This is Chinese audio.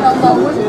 Đồ bộ của...